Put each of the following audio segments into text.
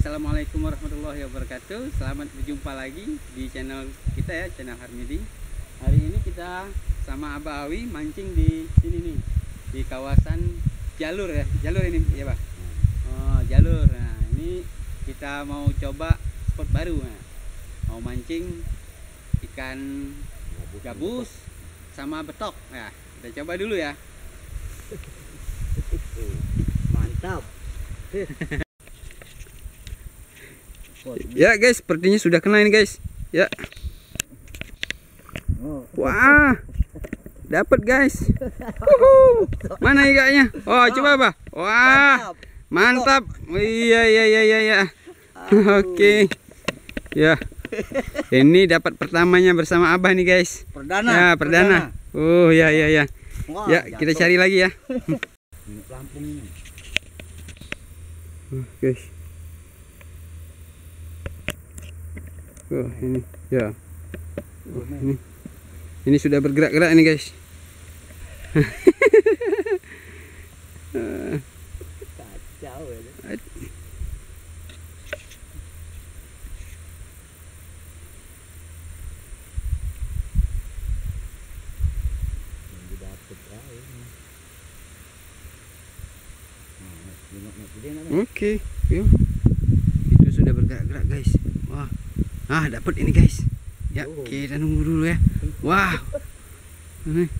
Assalamualaikum warahmatullahi wabarakatuh. Selamat berjumpa lagi di channel kita ya Channel Harmidi. Hari ini kita sama Abah Awi mancing di sini nih Di kawasan jalur ya. Jalur ini ya Pak? Oh jalur. Nah ini kita mau coba spot baru. Nah. Mau mancing ikan gabus. sama betok. Nah kita coba dulu ya. Mantap. Ya guys, sepertinya sudah kena ini guys. Ya. Wah. Dapat guys. Uhuh. Mana ikannya? Oh, coba Pak. Wah. Mantap. Iya iya iya iya iya. Oke. Ya. Ini dapat pertamanya bersama Abah nih guys. Perdana. Ya, perdana. Oh, ya ya ya. Ya, kita cari lagi ya. Ini pelampung ini. Guys. Oh, ini. Ya. Oh, ini. Ini sudah bergerak-gerak ini guys. Oke, yuk. Itu sudah bergerak-gerak guys. Wah. Ah, dapat ini guys. Ya, Oh. kita nunggu dulu ya. Wah. Ini.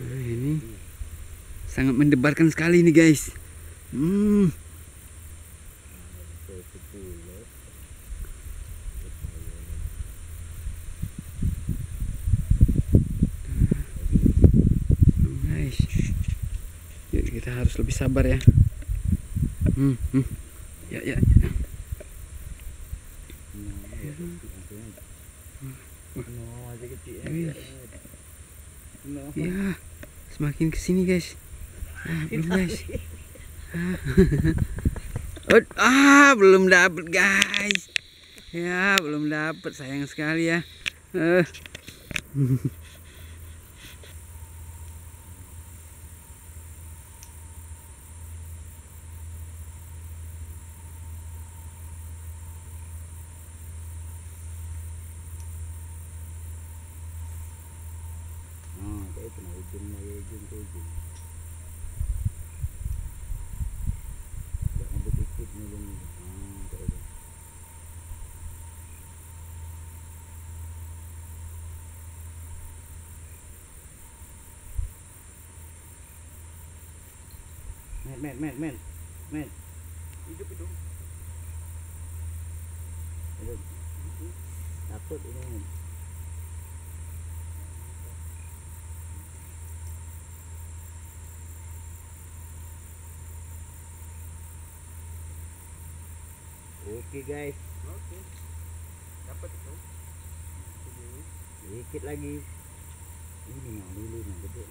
Nah, ini sangat mendebarkan sekali nih guys. Hmm. Tutup dulu. guys Yuk, kita harus lebih sabar ya. Hmm, hmm. ya ya. Ya, semakin ke sini guys. Ah, belum guys. ah. Ah belum dapet guys. Ya belum dapet. Sayang sekali ya. Eh Ah, kayak itu nah ujung lagi ujung ke ujung. Tak ngebut ikut nulung. Ah, kayak. Men, men, men, men, men. hidup itu Aduh. Takut ini. Oke guys, oke dapat itu dikit lagi. Ini mah dulu mah gede.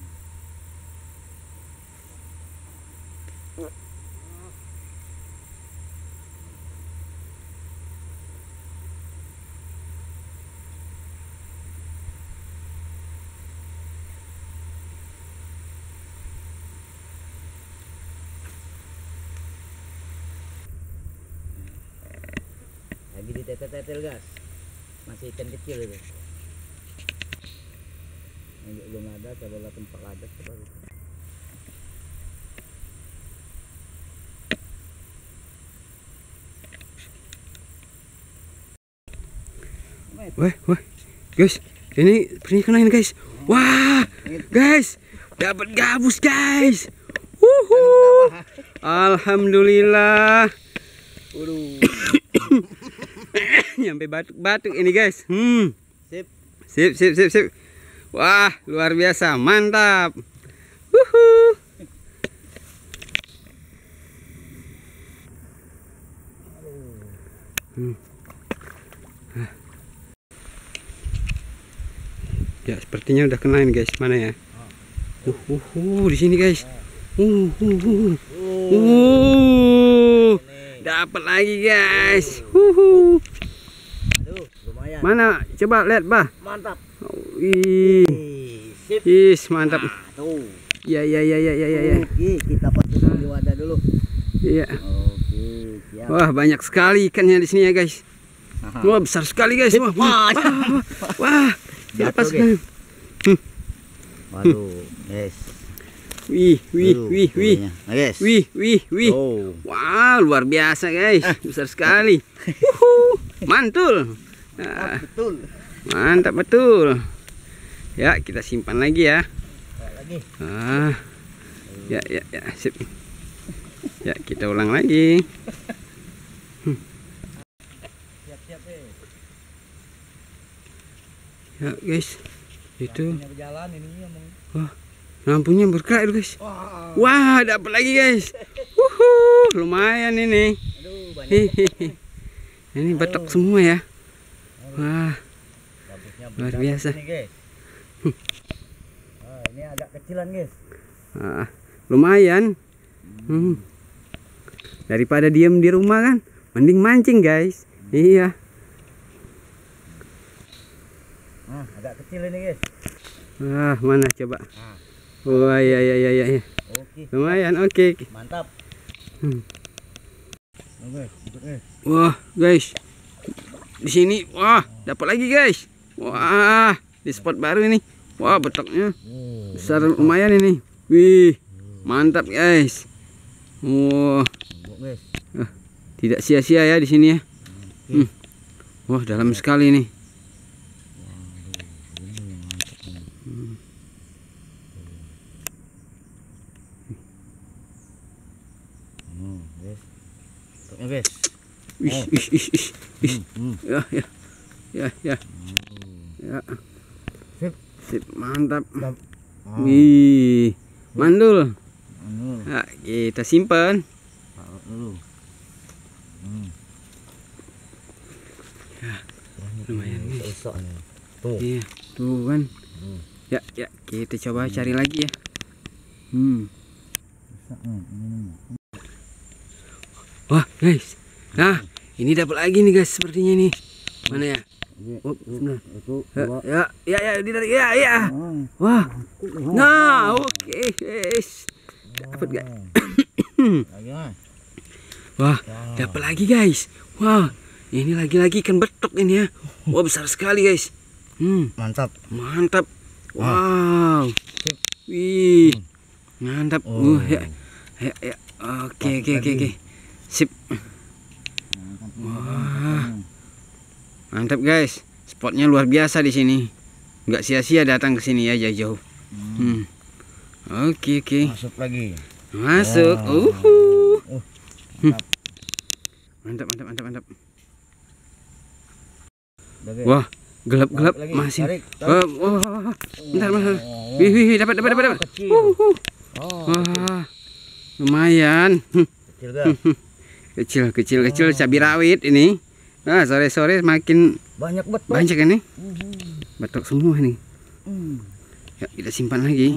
Lagi ditetel-tetel gas. Masih ikan kecil itu. Ini belum ada, coba tempat ada baru. wah wah guys ini ini kena ini guys wah guys dapat gabus guys Wuhu. Alhamdulillah Waduh. nyampe batuk-batuk ini guys hmm Sip. sip sip sip sip wah luar biasa mantap Wuhu. Hmm. Ah. ya sepertinya udah kena ini guys mana ya uh, uh, uh, di sini guys uh, uh, uh. Uh, dapat lagi guys. Huhu. Lumayan. Mana? Coba lihat, Bah. Mantap. Wih, Sip. is mantap. Nah, tuh. Ya ya ya ya ya ya. ya. Oke, kita pasang di wadah dulu. Iya. Oke, siap. Wah, banyak sekali ikannya di sini ya, guys. Aha. Wah, besar sekali, guys. Wah, wah, wah, wah. Siapa sekali? Waduh, guys. Wih, wih, Aduh, wih, wih. Nah, guys. Wih, wih, wih. Oh. Wah, luar biasa, guys. Besar sekali. Mantul. Nah, betul. mantap betul. Ya, kita simpan lagi ya. Lagi. Ah. Ya, ya, ya, sip. Ya, kita ulang lagi. Siap-siap, eh. Ya, guys. Itu emang. lampunya bergerak, itu, guys. Wah. Wah, dapat lagi, guys. Wuhu, lumayan ini. Aduh, banyak. Ini betok semua ya. Wah, Luar biasa. Ini, guys. Ah, ini agak kecilan, guys. ah, lumayan. Hmm. Daripada diem di rumah kan, mending mancing, guys. Iya. Ah, agak kecil ini, guys. Wah, mana coba? Ah. Wah, ya ya ya ya. ya. Oke. Lumayan, oke. Mantap. Hmm. Oke, guys. Wah, guys. Di sini, wah, dapat lagi, guys. Wah, di spot baru ini. Wah, betoknya besar lumayan ini. Wih, mantap, guys. Wah, guys. tidak sia-sia ya di sini ya. Hmm. Wah, dalam sekali nih. Ini mantap nih. Hmm, guys. Tutupnya, guys. Wih. Hmm, hmm. Ya, ya. Ya, ya. Ya. Sip. Sip, mantap. Wih. Mandul. Nah, kita simpan. taruh dulu. Hmm. Lumayan nih. Tuh. Iya, tuh kan. Hmm. Ya, ya, kita coba cari lagi ya. Hmm. Wah, guys. Nah, ini dapat lagi nih guys sepertinya nih. Mana ya? Oh, Ya, ya, ya, ya. Ya, ya. Ah, Wah. ah, Nah, oke, guys. Dapat gak? Wah, dapat lagi guys. Wah, ini lagi-lagi ikan betok ini ya. Wah, besar sekali guys. Hmm, Mantap. mantap. Wow. Wih. Mantap. Oh. Uh, ya. Ya, ya. Oke, oke, oke, oke. Sip. Wah. Mantap guys. Spotnya luar biasa di sini. Nggak sia-sia datang ke sini ya jauh-jauh. Hmm. Oke, oke. Masuk lagi. Masuk. Wah. Uhu. Uh, Hmm. Mantap, mantap, mantap, mantap. Wah, gelap-gelap masih. Tarik, tarik. Wah, wah. bentar, bentar. Oh, Wih, wih, dapat, dapat, dapat, dapat. Uhu. Oh, Wah, lumayan. Hmm, kecil gak? Kecil, kecil, kecil cabai rawit ini. Nah, sore-sore makin Banyak betul. banyak ini. Mhm. Batok semua nih. Hmm. Ya, kita simpan lagi.